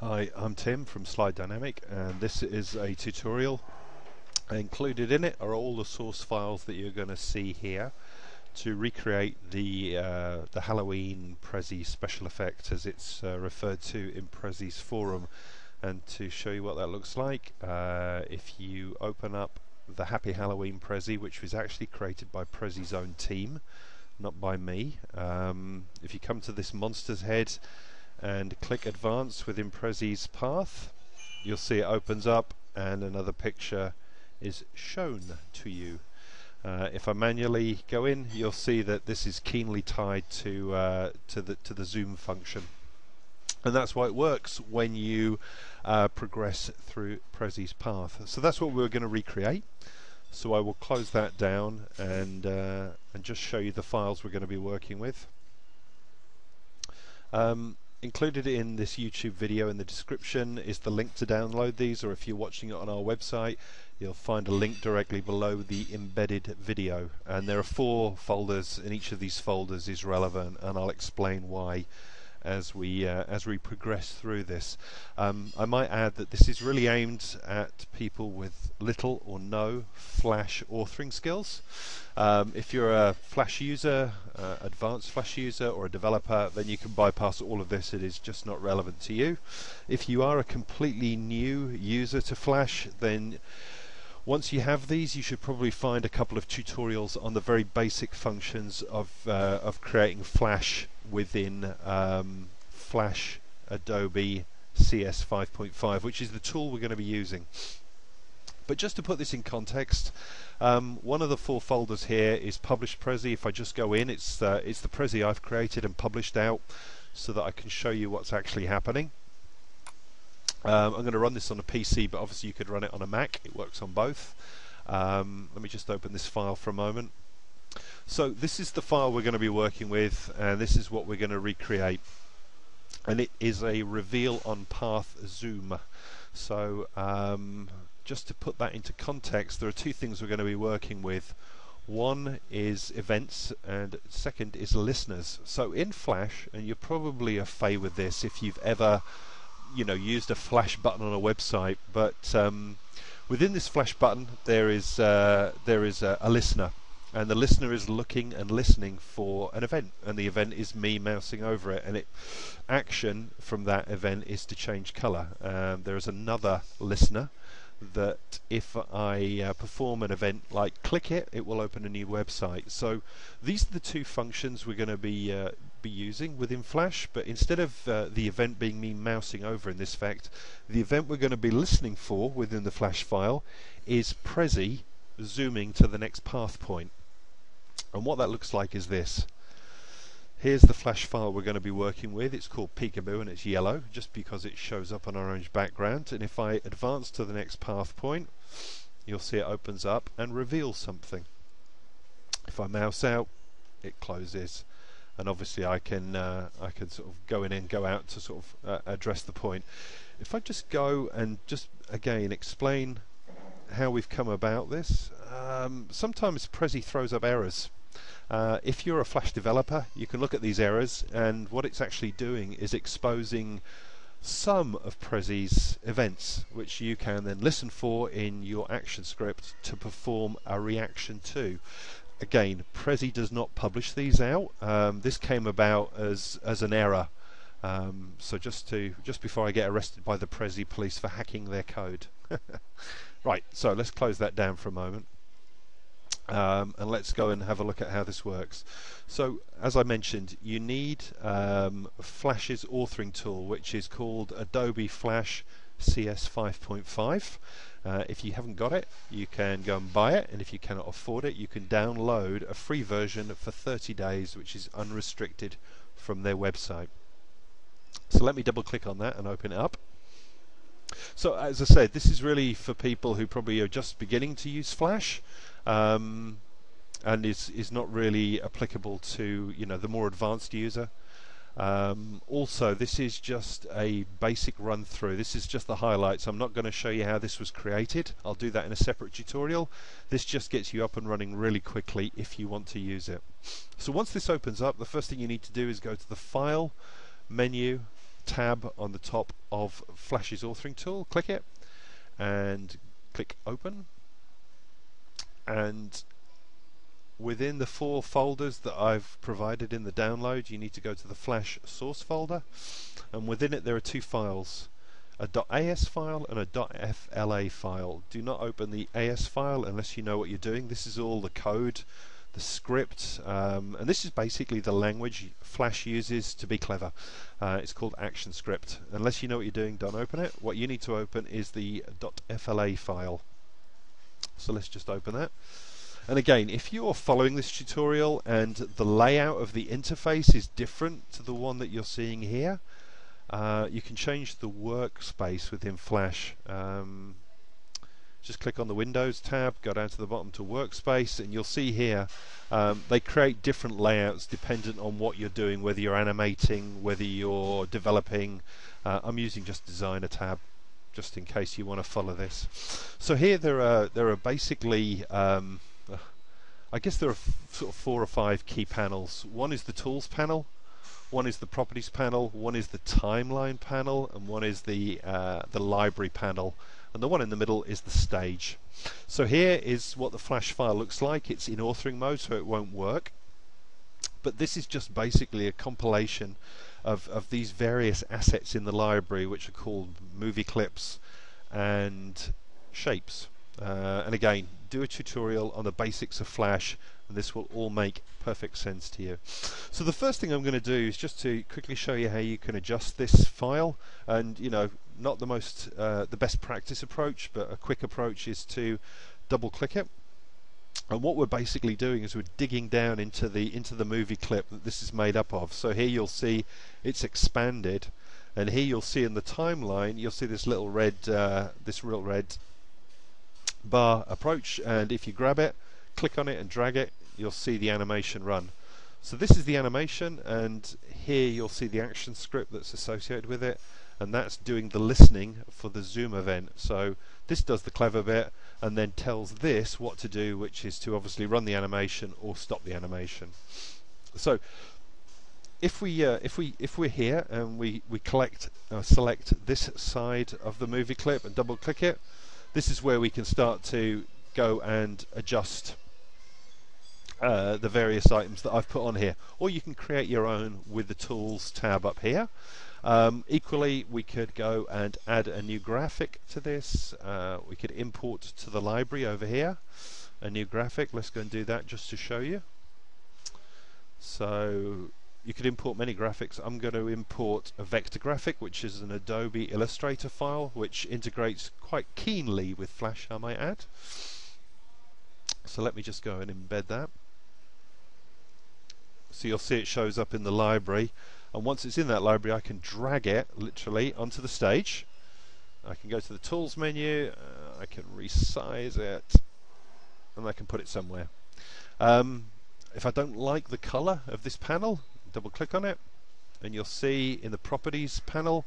Hi, I'm Tim from Slide Dynamic and this is a tutorial. Included in it are all the source files that you're going to see here to recreate the uh, the Halloween Prezi special effect as it's uh, referred to in Prezi's forum and to show you what that looks like uh, if you open up the Happy Halloween Prezi which was actually created by Prezi's own team not by me um, if you come to this monster's head and click advance within Prezi's path. You'll see it opens up and another picture is shown to you. Uh, if I manually go in you'll see that this is keenly tied to uh, to the to the zoom function. And that's why it works when you uh, progress through Prezi's path. So that's what we're going to recreate. So I will close that down and uh, and just show you the files we're going to be working with. Um, Included in this YouTube video in the description is the link to download these or if you're watching it on our website you'll find a link directly below the embedded video. And there are four folders and each of these folders is relevant and I'll explain why as we uh, as we progress through this. Um, I might add that this is really aimed at people with little or no Flash authoring skills. Um, if you're a Flash user, uh, advanced Flash user, or a developer, then you can bypass all of this. It is just not relevant to you. If you are a completely new user to Flash, then once you have these, you should probably find a couple of tutorials on the very basic functions of uh, of creating Flash within um, Flash Adobe CS 5.5, which is the tool we're going to be using. But just to put this in context, um, one of the four folders here is Published Prezi. If I just go in, it's uh, it's the Prezi I've created and published out, so that I can show you what's actually happening. Um, I'm going to run this on a PC, but obviously you could run it on a Mac. It works on both. Um, let me just open this file for a moment. So this is the file we're going to be working with, and this is what we're going to recreate. And it is a reveal on path zoom. So um, just to put that into context, there are two things we're going to be working with. One is events and second is listeners. So in Flash, and you're probably a fay with this if you've ever you know used a flash button on a website, but um, within this flash button there is uh, there is a, a, listener, and the listener is looking and listening for an event, and the event is me mousing over it, and it action from that event is to change color. Um, there is another listener that if I uh, perform an event like click it, it will open a new website. So these are the two functions we're going to be uh, be using within Flash, but instead of uh, the event being me mousing over in this fact, the event we're going to be listening for within the Flash file is Prezi zooming to the next path point. And what that looks like is this. Here's the flash file we're going to be working with. It's called Peekaboo and it's yellow just because it shows up on orange background. And if I advance to the next path point, you'll see it opens up and reveals something. If I mouse out, it closes. And obviously I can uh, I can sort of go in and go out to sort of uh, address the point. If I just go and just again explain how we've come about this, um, sometimes Prezi throws up errors uh, if you're a Flash developer, you can look at these errors, and what it's actually doing is exposing some of Prezi's events, which you can then listen for in your action script to perform a reaction to. Again, Prezi does not publish these out. Um, this came about as as an error. Um, so just to just before I get arrested by the Prezi police for hacking their code. right, so let's close that down for a moment. Um, and let's go and have a look at how this works. So, as I mentioned, you need um, Flash's authoring tool, which is called Adobe Flash CS 5.5. Uh, if you haven't got it, you can go and buy it, and if you cannot afford it, you can download a free version for 30 days, which is unrestricted from their website. So let me double click on that and open it up. So as I said, this is really for people who probably are just beginning to use Flash um, and is is not really applicable to you know the more advanced user. Um, also, this is just a basic run through. This is just the highlights. I'm not going to show you how this was created. I'll do that in a separate tutorial. This just gets you up and running really quickly if you want to use it. So once this opens up, the first thing you need to do is go to the File menu, tab on the top of Flash's authoring tool, click it, and click open. And within the four folders that I've provided in the download, you need to go to the Flash source folder, and within it there are two files a .as file and a .fla file. Do not open the AS file unless you know what you're doing. This is all the code, the script, um, and this is basically the language Flash uses to be clever. Uh, it's called ActionScript. Unless you know what you're doing, don't open it. What you need to open is the .fla file. So let's just open that. And again, if you're following this tutorial and the layout of the interface is different to the one that you're seeing here, uh, you can change the workspace within Flash. Um, just click on the Windows tab, go down to the bottom to Workspace, and you'll see here um, they create different layouts dependent on what you're doing, whether you're animating, whether you're developing. Uh, I'm using just Designer tab just in case you want to follow this. So here there are there are basically um, I guess there are sort of four or five key panels. One is the Tools panel, one is the Properties panel, one is the Timeline panel, and one is the uh, the Library panel. And the one in the middle is the Stage. So here is what the Flash file looks like. It's in authoring mode, so it won't work. But this is just basically a compilation of, of these various assets in the library, which are called movie clips and shapes. Uh, and again, do a tutorial on the basics of Flash this will all make perfect sense to you. So the first thing I'm going to do is just to quickly show you how you can adjust this file. And you know not the most uh, the best practice approach but a quick approach is to double click it. And what we're basically doing is we're digging down into the into the movie clip that this is made up of. So here you'll see it's expanded. And here you'll see in the timeline you'll see this little red uh, this real red bar approach. And if you grab it click on it and drag it you'll see the animation run. So this is the animation and here you'll see the action script that's associated with it and that's doing the listening for the zoom event. So this does the clever bit and then tells this what to do which is to obviously run the animation or stop the animation. So if we uh, if we if we're here and we we collect uh, select this side of the movie clip and double click it this is where we can start to go and adjust uh, the various items that I've put on here or you can create your own with the tools tab up here um, equally we could go and add a new graphic to this uh, we could import to the library over here a new graphic let's go and do that just to show you so you could import many graphics. I'm going to import a vector graphic, which is an Adobe Illustrator file, which integrates quite keenly with Flash, I might add. So let me just go and embed that. So you'll see it shows up in the library, and once it's in that library, I can drag it literally onto the stage. I can go to the Tools menu, uh, I can resize it, and I can put it somewhere. Um, if I don't like the color of this panel, double click on it and you'll see in the properties panel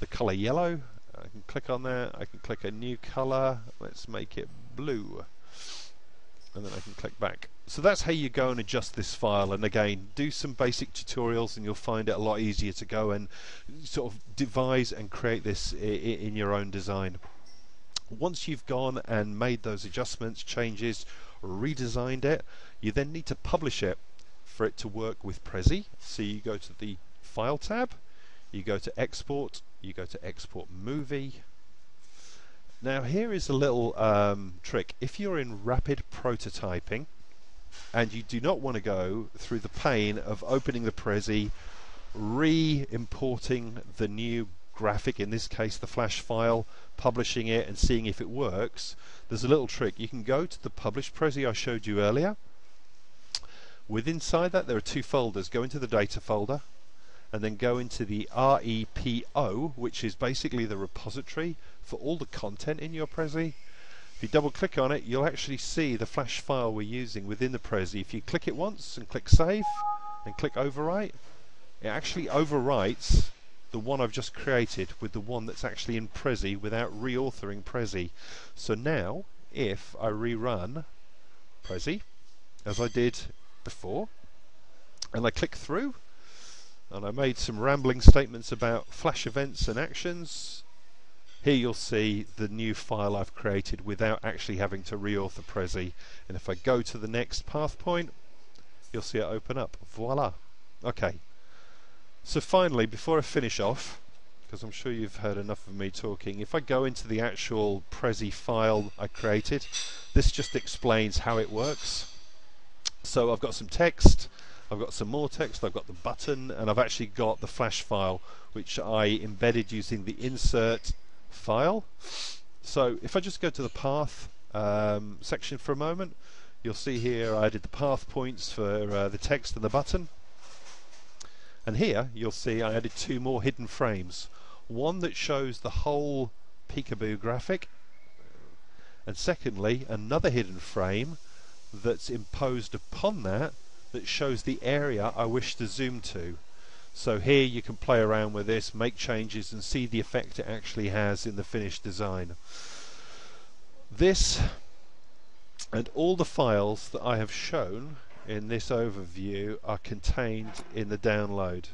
the color yellow. I can click on there I can click a new color. Let's make it blue and then I can click back so that's how you go and adjust this file and again do some basic tutorials and you'll find it a lot easier to go and sort of devise and create this in your own design once you've gone and made those adjustments changes redesigned it you then need to publish it for it to work with Prezi. So you go to the File tab, you go to Export, you go to Export Movie. Now here is a little um, trick. If you're in rapid prototyping and you do not want to go through the pain of opening the Prezi, re-importing the new graphic, in this case the flash file, publishing it and seeing if it works, there's a little trick. You can go to the published Prezi I showed you earlier, with inside that there are two folders. Go into the data folder and then go into the REPO which is basically the repository for all the content in your Prezi. If you double click on it you'll actually see the flash file we're using within the Prezi. If you click it once and click save and click overwrite it actually overwrites the one I've just created with the one that's actually in Prezi without reauthoring Prezi. So now if I rerun Prezi as I did before and I click through and I made some rambling statements about flash events and actions, here you'll see the new file I've created without actually having to reauthor Prezi. And if I go to the next path point, you'll see it open up. Voila. Okay. So finally, before I finish off, because I'm sure you've heard enough of me talking, if I go into the actual Prezi file I created, this just explains how it works. So I've got some text, I've got some more text, I've got the button, and I've actually got the flash file which I embedded using the insert file. So if I just go to the path um, section for a moment, you'll see here I added the path points for uh, the text and the button. And here you'll see I added two more hidden frames. One that shows the whole peekaboo graphic, and secondly another hidden frame that's imposed upon that that shows the area I wish to zoom to. So here you can play around with this, make changes and see the effect it actually has in the finished design. This and all the files that I have shown in this overview are contained in the download.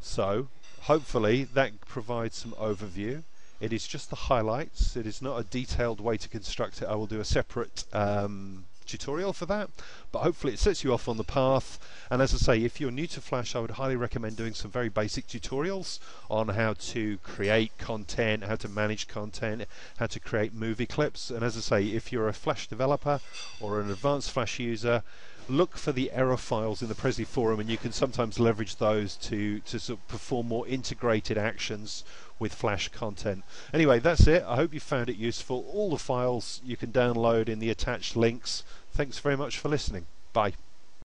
So hopefully that provides some overview. It is just the highlights. It is not a detailed way to construct it. I will do a separate um, tutorial for that but hopefully it sets you off on the path. And as I say if you're new to Flash I would highly recommend doing some very basic tutorials on how to create content how to manage content how to create movie clips. And as I say if you're a Flash developer or an advanced Flash user look for the error files in the Prezi forum and you can sometimes leverage those to, to sort of perform more integrated actions with Flash content. Anyway, that's it. I hope you found it useful. All the files you can download in the attached links. Thanks very much for listening. Bye.